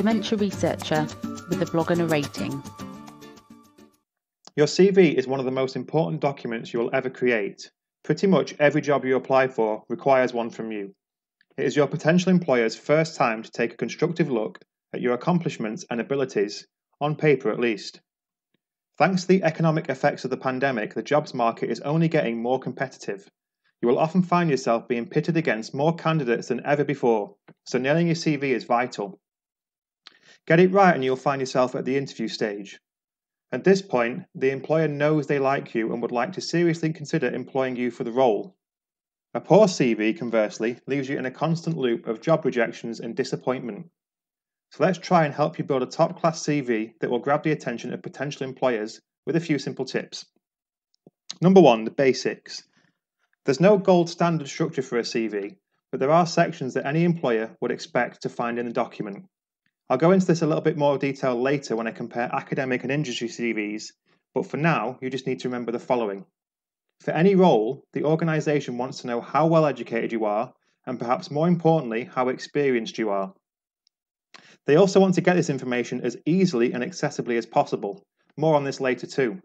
dementia researcher with a blog and a rating. Your CV is one of the most important documents you will ever create. Pretty much every job you apply for requires one from you. It is your potential employer's first time to take a constructive look at your accomplishments and abilities, on paper at least. Thanks to the economic effects of the pandemic, the jobs market is only getting more competitive. You will often find yourself being pitted against more candidates than ever before, so nailing your CV is vital. Get it right and you'll find yourself at the interview stage. At this point, the employer knows they like you and would like to seriously consider employing you for the role. A poor CV, conversely, leaves you in a constant loop of job rejections and disappointment. So let's try and help you build a top class CV that will grab the attention of potential employers with a few simple tips. Number one, the basics. There's no gold standard structure for a CV, but there are sections that any employer would expect to find in the document. I'll go into this a little bit more detail later when I compare academic and industry CVs, but for now, you just need to remember the following. For any role, the organisation wants to know how well educated you are, and perhaps more importantly, how experienced you are. They also want to get this information as easily and accessibly as possible. More on this later too.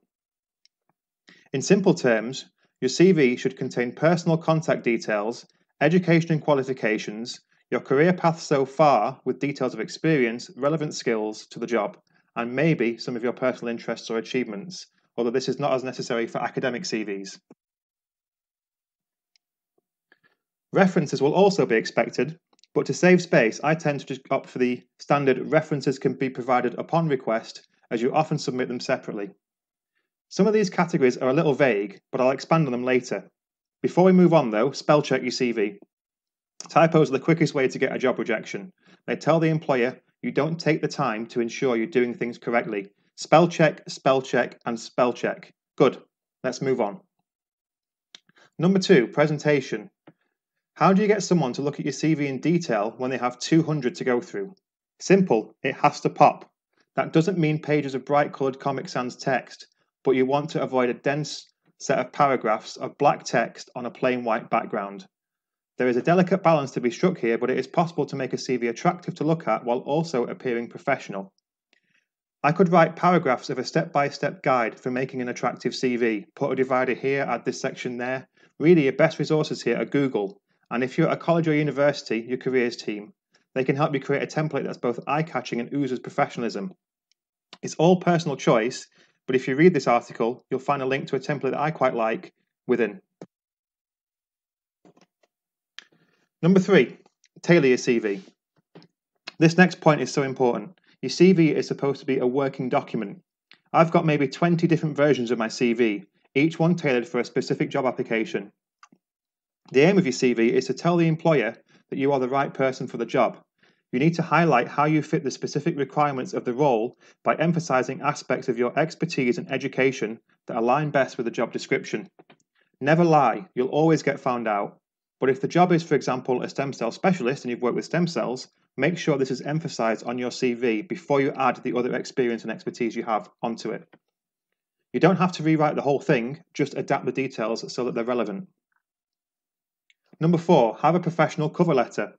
In simple terms, your CV should contain personal contact details, education and qualifications, your career path so far with details of experience, relevant skills to the job, and maybe some of your personal interests or achievements, although this is not as necessary for academic CVs. References will also be expected, but to save space, I tend to just opt for the standard references can be provided upon request, as you often submit them separately. Some of these categories are a little vague, but I'll expand on them later. Before we move on though, spell check your CV. Typos are the quickest way to get a job rejection. They tell the employer you don't take the time to ensure you're doing things correctly. Spell check, spell check, and spell check. Good. Let's move on. Number two, presentation. How do you get someone to look at your CV in detail when they have 200 to go through? Simple, it has to pop. That doesn't mean pages of bright coloured Comic Sans text, but you want to avoid a dense set of paragraphs of black text on a plain white background. There is a delicate balance to be struck here, but it is possible to make a CV attractive to look at while also appearing professional. I could write paragraphs of a step by step guide for making an attractive CV, put a divider here, add this section there. Really, your best resources here are Google, and if you're at a college or university, your careers team. They can help you create a template that's both eye catching and oozes professionalism. It's all personal choice, but if you read this article, you'll find a link to a template that I quite like within. Number three, tailor your CV. This next point is so important. Your CV is supposed to be a working document. I've got maybe 20 different versions of my CV, each one tailored for a specific job application. The aim of your CV is to tell the employer that you are the right person for the job you need to highlight how you fit the specific requirements of the role by emphasizing aspects of your expertise and education that align best with the job description. Never lie, you'll always get found out. But if the job is, for example, a stem cell specialist and you've worked with stem cells, make sure this is emphasized on your CV before you add the other experience and expertise you have onto it. You don't have to rewrite the whole thing, just adapt the details so that they're relevant. Number four, have a professional cover letter.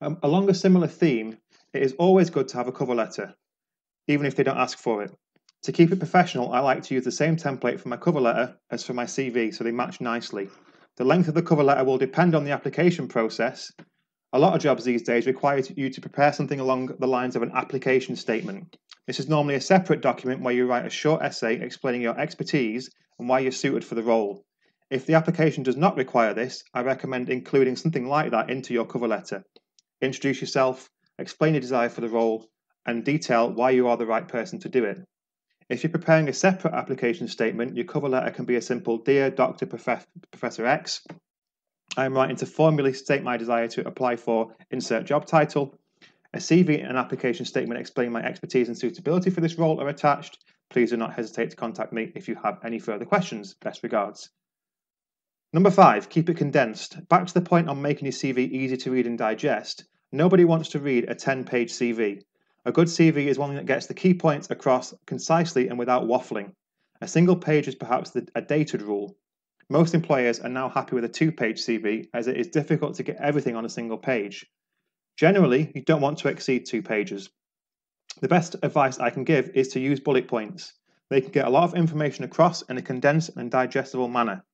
Um, along a similar theme, it is always good to have a cover letter, even if they don't ask for it. To keep it professional, I like to use the same template for my cover letter as for my CV so they match nicely. The length of the cover letter will depend on the application process. A lot of jobs these days require you to prepare something along the lines of an application statement. This is normally a separate document where you write a short essay explaining your expertise and why you're suited for the role. If the application does not require this, I recommend including something like that into your cover letter. Introduce yourself, explain your desire for the role, and detail why you are the right person to do it. If you're preparing a separate application statement, your cover letter can be a simple Dear Dr. Prof- Professor X, I am writing to formally state my desire to apply for insert job title. A CV and application statement explaining my expertise and suitability for this role are attached. Please do not hesitate to contact me if you have any further questions. Best regards. Number five, keep it condensed. Back to the point on making your CV easy to read and digest. Nobody wants to read a 10 page CV. A good CV is one that gets the key points across concisely and without waffling. A single page is perhaps the, a dated rule. Most employers are now happy with a two page CV as it is difficult to get everything on a single page. Generally, you don't want to exceed two pages. The best advice I can give is to use bullet points. They can get a lot of information across in a condensed and digestible manner.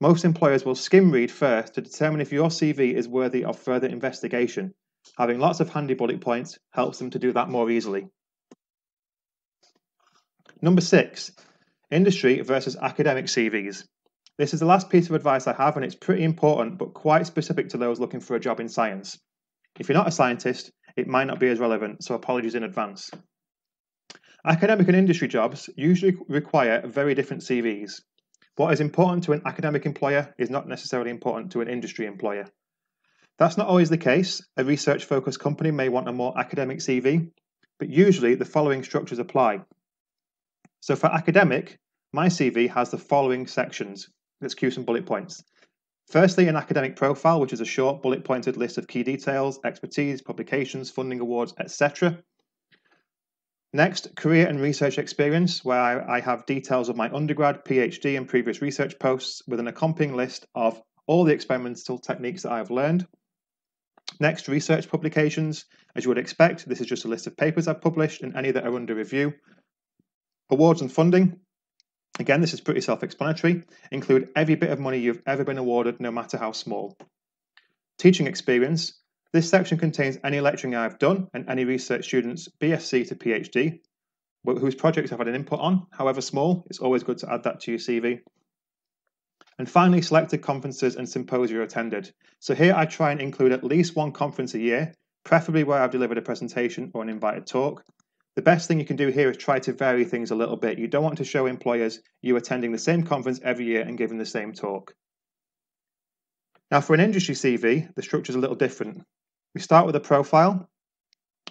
Most employers will skim read first to determine if your CV is worthy of further investigation. Having lots of handy bullet points helps them to do that more easily. Number six, industry versus academic CVs. This is the last piece of advice I have, and it's pretty important but quite specific to those looking for a job in science. If you're not a scientist, it might not be as relevant, so apologies in advance. Academic and industry jobs usually require very different CVs. What is important to an academic employer is not necessarily important to an industry employer. That's not always the case. A research focused company may want a more academic CV, but usually the following structures apply. So for academic, my CV has the following sections. Let's cue some bullet points. Firstly, an academic profile, which is a short bullet pointed list of key details, expertise, publications, funding awards, etc. Next, career and research experience, where I, I, have details of my undergrad, PhD, and previous research posts with an accompanying list of all the experimental techniques that I have learned. Next, research publications. As you would expect, this is just a list of papers I've published and any that are under review. Awards and funding. Again, this is pretty self explanatory. Include every bit of money you've ever been awarded, no matter how small. Teaching experience. This section contains any lecturing I've done and any research students, BSc to PhD, whose projects I've had an input on, however small. It's always good to add that to your CV. And finally, selected conferences and symposia attended. So here I try and include at least one conference a year, preferably where I've delivered a presentation or an invited talk, the best thing you can do here is try to vary things a little bit. You don't want to show employers you attending the same conference every year and giving the same talk. Now for an industry CV, the structure is a little different. We start with a profile,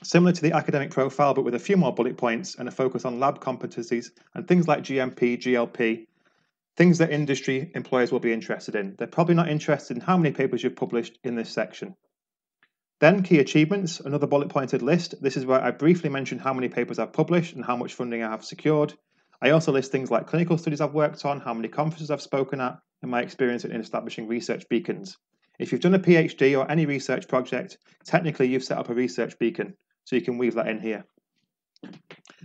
similar to the academic profile, but with a few more bullet points and a focus on lab competencies and things like GMP, GLP, things that industry employers will be interested in. They're probably not interested in how many papers you've published in this section. Then key achievements, another bullet pointed list. This is where I briefly mention how many papers I've published and how much funding I have secured. I also list things like clinical studies I've worked on, how many conferences I've spoken at, and my experience in establishing research beacons. If you've done a PhD or any research project, technically you've set up a research beacon, so you can weave that in here.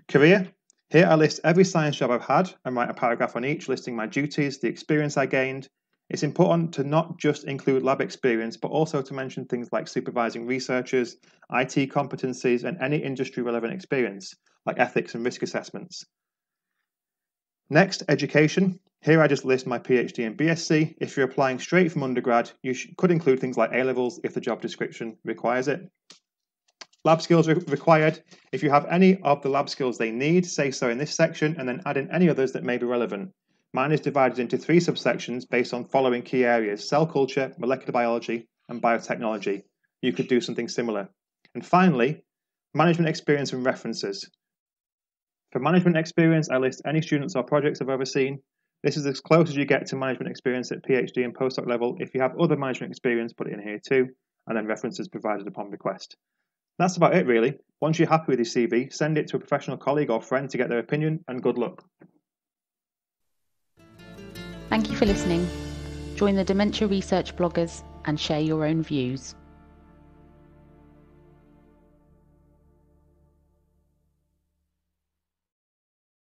Career. Here I list every science job I've had and write a paragraph on each listing my duties, the experience I gained, it's important to not just include lab experience, but also to mention things like supervising researchers, IT competencies, and any industry relevant experience, like ethics and risk assessments. Next, education. Here I just list my PhD and BSc. If you're applying straight from undergrad, you could include things like A levels if the job description requires it. Lab skills re required. If you have any of the lab skills they need, say so in this section, and then add in any others that may be relevant. Mine is divided into three subsections based on following key areas cell culture, molecular biology, and biotechnology. You could do something similar. And finally, management experience and references. For management experience, I list any students or projects I've overseen. This is as close as you get to management experience at PhD and postdoc level. If you have other management experience, put it in here too, and then references provided upon request. That's about it, really. Once you're happy with your CV, send it to a professional colleague or friend to get their opinion, and good luck. Thank you for listening. Join the Dementia Research bloggers and share your own views.